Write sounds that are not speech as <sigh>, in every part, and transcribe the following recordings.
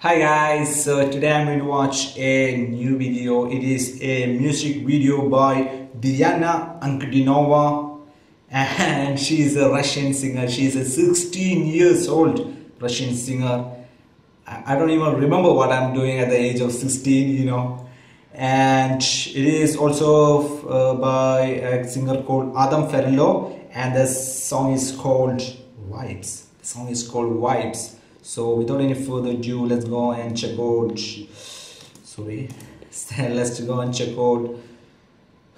Hi guys, so today I'm going to watch a new video. It is a music video by Diana Ankudinova and <laughs> she is a Russian singer. She is a 16 years old Russian singer. I don't even remember what I'm doing at the age of 16, you know. And it is also uh, by a singer called Adam Ferello and the song is called Vibes. The song is called Vibes. So without any further ado, let's go and check out. Sorry, <laughs> let's go and check out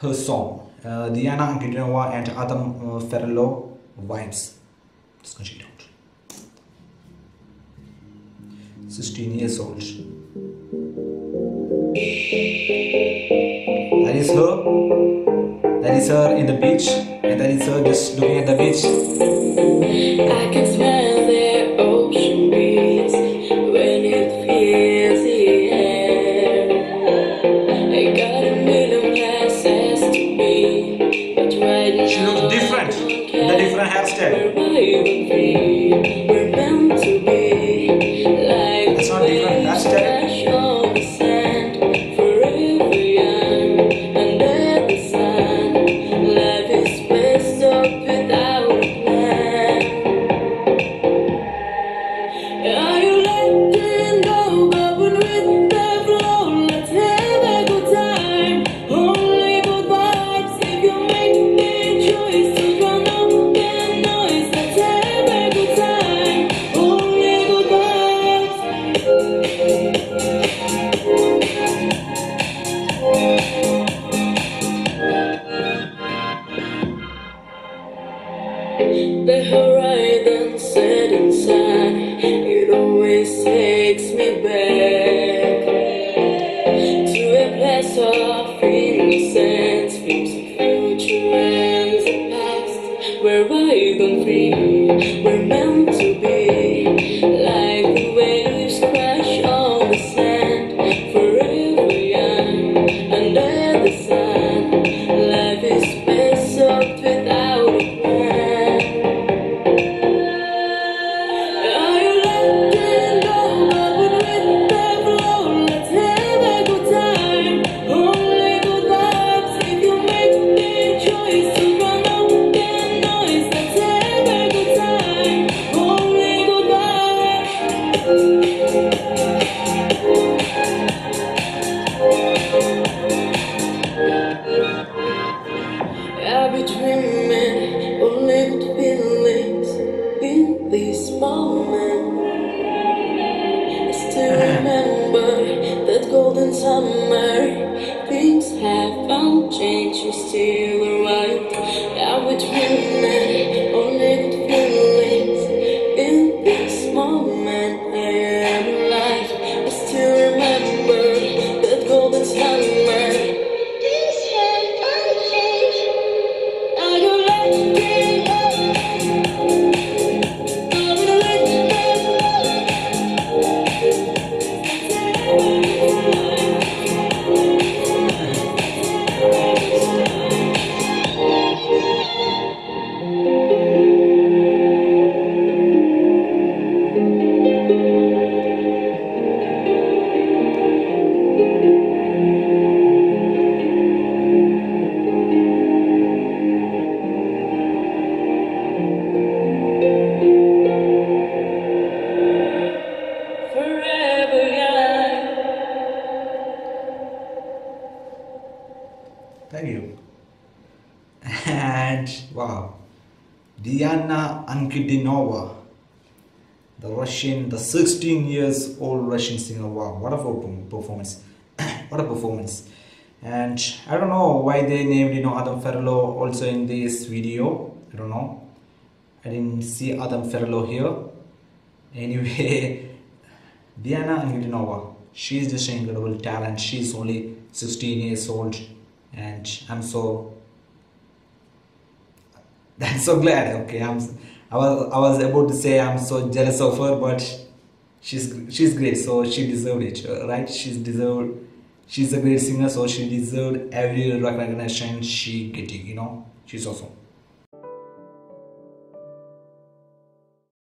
her song. Uh, Diana Ankudinova and Adam uh, Ferello Vibes. Let's go check it out. 16 years old. That is her. That is her in the beach, and that is her just looking at the beach. Hairstyle. Takes me back to a place of innocence, dreams of future and past, where I don't free, we're meant good vibes. I'll be dreaming only good feelings in this moment. I still uh-huh. remember that golden summer. Things haven't changed, you still arrive. I'll be dreaming only good feelings in this moment. Diana Ankudinova, the Russian, the 16 years old Russian singer. Wow, what a performance! <coughs> what a performance! And I don't know why they named you know Adam Ferello also in this video. I don't know. I didn't see Adam Ferello here. Anyway, <laughs> Diana Ankudinova, she's just an incredible talent. She's only 16 years old, and I'm so that's so glad. Okay, I'm. I was I was about to say I'm so jealous of her, but she's she's great. So she deserved it, uh, right? She's deserved. She's a great singer, so she deserved every recognition she getting. You know, she's awesome.